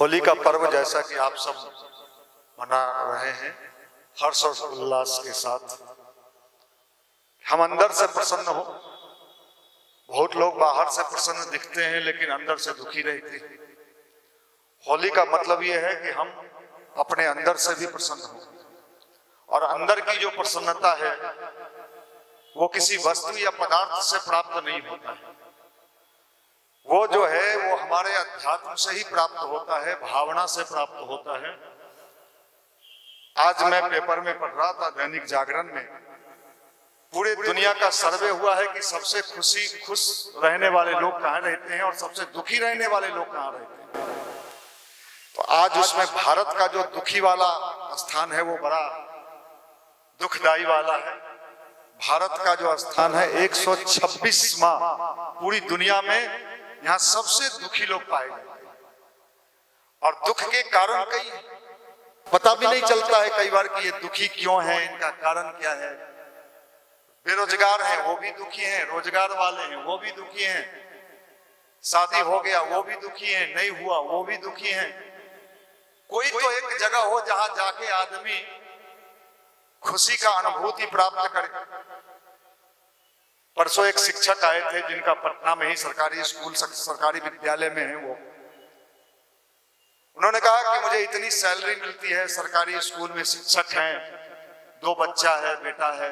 होली का पर्व जैसा कि आप सब मना रहे हैं, हर्ष और उल्लास के साथ। हम अंदर से प्रसन्न हो। बहुत लोग बाहर से प्रसन्न दिखते हैं, लेकिन अंदर से दुखी रहते हैं। होली का मतलब यह है कि हम अपने अंदर से भी प्रसन्न हो। और अंदर की जो प्रसन्नता है, वो किसी वस्तु या पदार्थ से प्राप्त नहीं होता है। वो जो है हमारे अध्यात्म से ही प्राप्त होता है, भावना से प्राप्त होता है। आज मैं पेपर में पढ़ रहा था दैनिक जागरण में। पूरे दुनिया का सर्वे हुआ है कि सबसे खुशी, खुश रहने वाले लोग कहाँ रहते हैं और सबसे दुखी रहने वाले लोग कहाँ रहते हैं। तो आज उसमें भारत का जो दुखी वाला स्थान है, वो बड़ा दुखदाई वाला है। भारत का जो स्थान है 126 माह पूरी दुनिया में यहाँ सबसे दुखी लोग पाए हैं और दुख के कारण कई पता भी नहीं चलता है कई बार कि ये दुखी क्यों है, इनका कारण क्या है। बेरोजगार हैं, वो भी दुखी हैं। रोज़गार वाले हैं, वो भी दुखी हैं। शादी हो गया, वो भी दुखी हैं। नहीं हुआ, वो भी दुखी हैं। कोई तो एक जगह हो जहाँ जाके आदमी खुशी का अनुभूति प्राप्त करे। परसों एक शिक्षक आए थे जिनका पटना में ही सरकारी स्कूल सरकारी विद्यालय में है वो। उन्होंने कहा कि मुझे इतनी सैलरी मिलती है, सरकारी स्कूल में शिक्षक हैं, दो बच्चा है, बेटा है।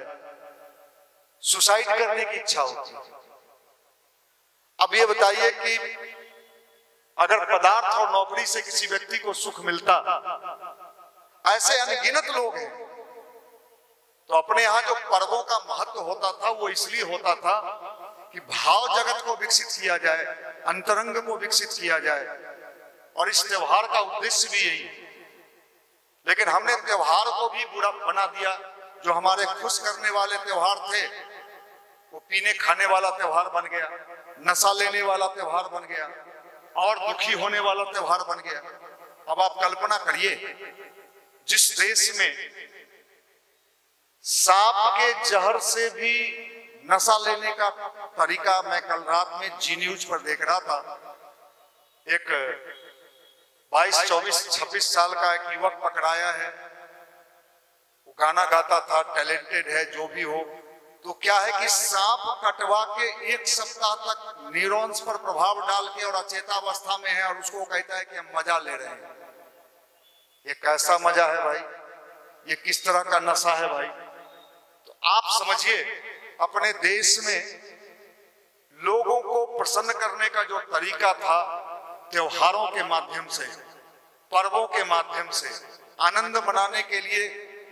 सुसाइड करने की इच्छा होती अब ये बताइए कि अगर पदार्थ और नौकरी से किसी व्यक्ति को सुख मिलता, ऐसे अनगिनत लोग हैं तो अपने यहाँ जो पर्वों का महत्व होता था, वो इसलिए होता था कि भाव जगत को विकसित किया जाए, अंतरंग को विकसित किया जाए। और इस त्योहार का उद्देश्य भी यही है। लेकिन हमने त्योहार को भी बुरा बना दिया। जो हमारे खुश करने वाले त्योहार थे, वो पीने खाने वाला त्योहार बन गया, नशा लेने वाला त्योहार बन गया, और दुखी होने वाला त्योहार बन गया। अब आप कल्पना करिए, जिस देश में सांप के जहर से भी नशा लेने का तरीका मैं कल रात में जी न्यूज़ पर देख रहा था। एक 22, 24, 26 साल का एक युवक पकड़ाया है। वो गाना गाता था टैलेंटेड है जो भी हो। तो क्या है कि सांप कटवा के एक सप्ताह तक न्यूरॉन्स पर प्रभाव डाल के और अचेतावस्था में है और उसको कहता है कि हम मज़ा ले रहे हैं। ये कैसा मज़ा है भाई? ये किस तरह का नशा है भाई? तो आप समझिए, अपने देश में लोगों को प्रसन्न करने का जो तरीका था, त्योहारों के माध्यम से, पर्वों के माध्यम से, आनंद मनाने के लिए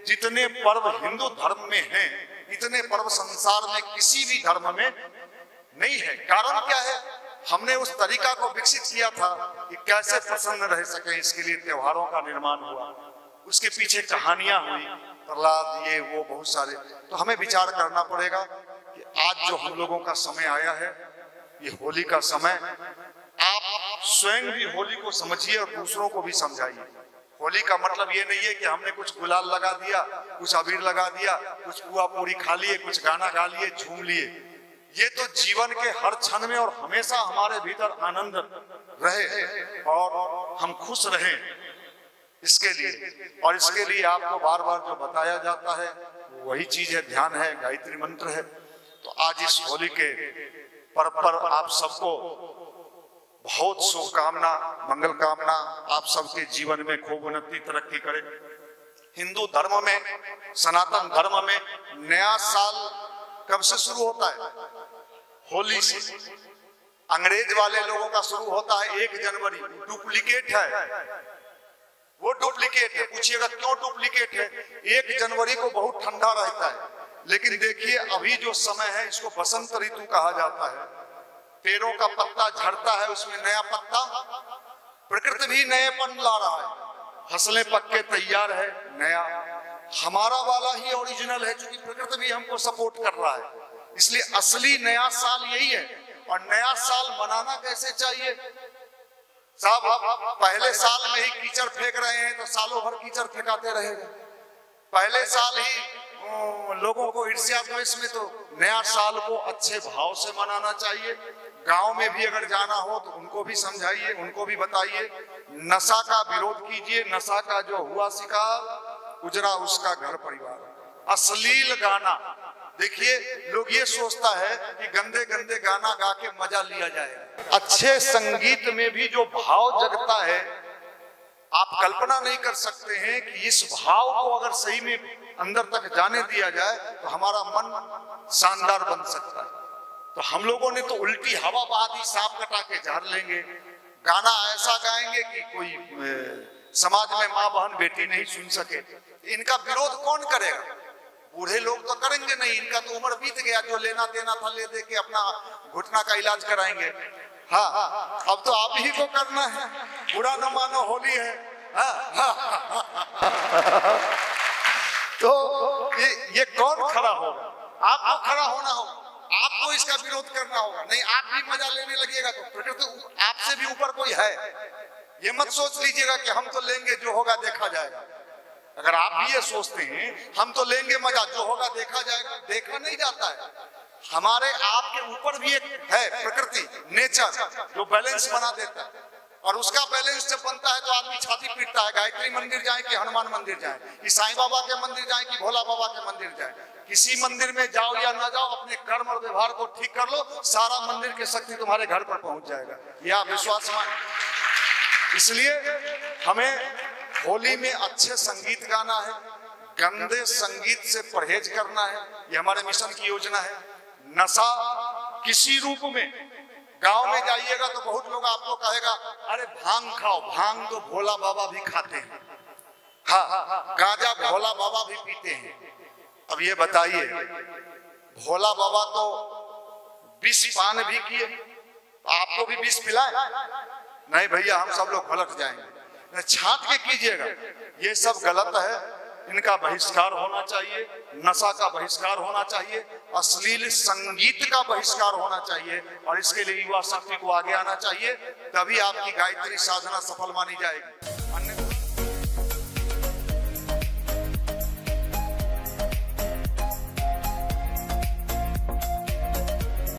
जितने पर्व हिंदू धर्म में हैं, इतने पर्व संसार में किसी भी धर्म में नहीं है। कारण क्या है? हमने उस तरीका को विकसित किया था कि कैसे प्रसन्न रह सके, इसके लिए त्योहारों का निर्माण हुआ। उसके पीछे कहानियाँ हुई। प्रहलाद, ये, वो बहुत सारे। तो हमें विचार करना पड़ेगा कि आज जो हम लोगों का समय आया है, ये होली का समय, आप स्वयं भी होली को समझिए और दूसरों को भी समझाइए। होली का मतलब ये नहीं है कि हमने कुछ गुलाल लगा दिया, कुछ अबीर लगा दिया, कुछ पुआ पूरी खा लिए, कुछ गाना गा लिए, झूम लिए। ये तो जीवन के हर क्षण में और हमेशा हमारे भीतर आनंद रहे और हम खुश रहे। इसके लिए। और इसके लिए आपको बार बार जो बताया जाता है वही चीज़ है, ध्यान है, गायत्री मंत्र है। तो आज इस होली के पर्व पर आप सबको बहुत शुभकामना, मंगल कामना, आप सबके जीवन में खूब उन्नति, तरक्की करे। हिंदू धर्म में, सनातन धर्म में नया साल कब से शुरू होता है? होली से। अंग्रेज़ वाले लोगों का शुरू होता है एक जनवरी। डुप्लीकेट है। वो डुप्लीकेट है। पूछिएगा, क्यों डुप्लीकेट है? एक जनवरी को बहुत ठंडा रहता है। लेकिन देखिए, अभी जो समय है, इसको बसंत ऋतु कहा जाता है। पेड़ों का पत्ता झड़ता है, उसमें नया पत्ता। प्रकृति भी नएपन ला रहा है। फ़सलें पक्के तैयार है, नया। हमारा वाला ही ओरिजिनल है क्योंकि प्रकृति भी हमको सपोर्ट कर रहा है। इसलिए असली नया साल यही है। और नया साल मनाना कैसे चाहिए? साहब पहले साल में ही कीचड़ फेंक रहे हैं तो सालों भर कीचड़ फेंकाते रहेगा। पहले साल ही लोगों को ईर्ष्या द्वेष में तो नया साल को अच्छे भाव से मनाना चाहिए। गाँव में भी अगर जाना हो तो उनको भी समझाइए, उनको भी बताइए। नशा का विरोध कीजिए, नशा का जो हुआ शिकार, उजरा उसका घर परिवार। अश्लील गाना देखिए, लोग ये सोचता है कि गंदे गंदे गाना गा के मज़ा लिया जाए। अच्छे संगीत में भी जो भाव जगता है, आप कल्पना नहीं कर सकते हैं कि इस भाव को अगर सही में अंदर तक जाने दिया जाए तो हमारा मन शानदार बन सकता है। तो हम लोगों ने तो उल्टी हवा बहा दी सांप कटा के झाड़ लेंगे। गाना ऐसा गाएँगे कि कोई समाज में माँ बहन बेटी नहीं सुन सके। इनका विरोध कौन करेगा? बूढ़े लोग तो करेंगे नहीं इनका तो उम्र बीत गया जो लेना देना था ले दे के अपना घुटना का इलाज कराएँगे। हाँ अब तो आप ही को करना है बुरा न मानो होली है। हाँ, हाँ, तो ये ये कौन खड़ा होगा? आपको खड़ा होना होगा आपको इसका विरोध करना होगा नहीं आप भी मज़ा लेने लगेगा तो प्रकृति आपसे भी ऊपर कोई है? ये मत सोच लीजिएगा कि हम तो लेंगे जो होगा देखा जाएगा। अगर आप भी ये सोचते हैं, हम तो लेंगे मज़ा जो होगा देखा जाएगा, देखा नहीं जाता है। हमारे आपके ऊपर भी एक है प्रकृति नेचर जो बैलेंस बना देता है। और उसका बैलेंस जब बनता है तो आदमी छाती पीटता है, गायत्री मंदिर जाए कि हनुमान मंदिर जाए, कि साईं बाबा के मंदिर जाए कि भोला बाबा के मंदिर जाए। किसी मंदिर में जाओ या ना जाओ, अपने कर्म और व्यवहार को ठीक कर लो, सारा मंदिर की शक्ति तुम्हारे घर पर पहुँच जाएगा। यह विश्वास मान। इसलिए हमें होली में अच्छे संगीत गाना है, गंदे संगीत से परहेज करना है, ये हमारे मिशन की योजना है। नशा किसी रूप में, गाँव में जाइएगा तो बहुत लोग आपको कहेगा, अरे भाँग खाओ, भाँग तो भोला बाबा भी खाते हैं। हाँ गांजा भोला बाबा भी पीते हैं। अब ये बताइए, भोला बाबा तो विष पान भी किए, आपको भी विष पिलाए? नहीं भैया, हम सब लोग पलट जाएँगे। छाट के कीजिएगा। ये सब गलत है। इनका बहिष्कार होना चाहिए, नशा का बहिष्कार होना चाहिए, अश्लील संगीत का बहिष्कार होना चाहिए, और इसके लिए युवा शक्ति को आगे आना चाहिए, तभी आपकी गायत्री साधना सफल मानी जाएगी।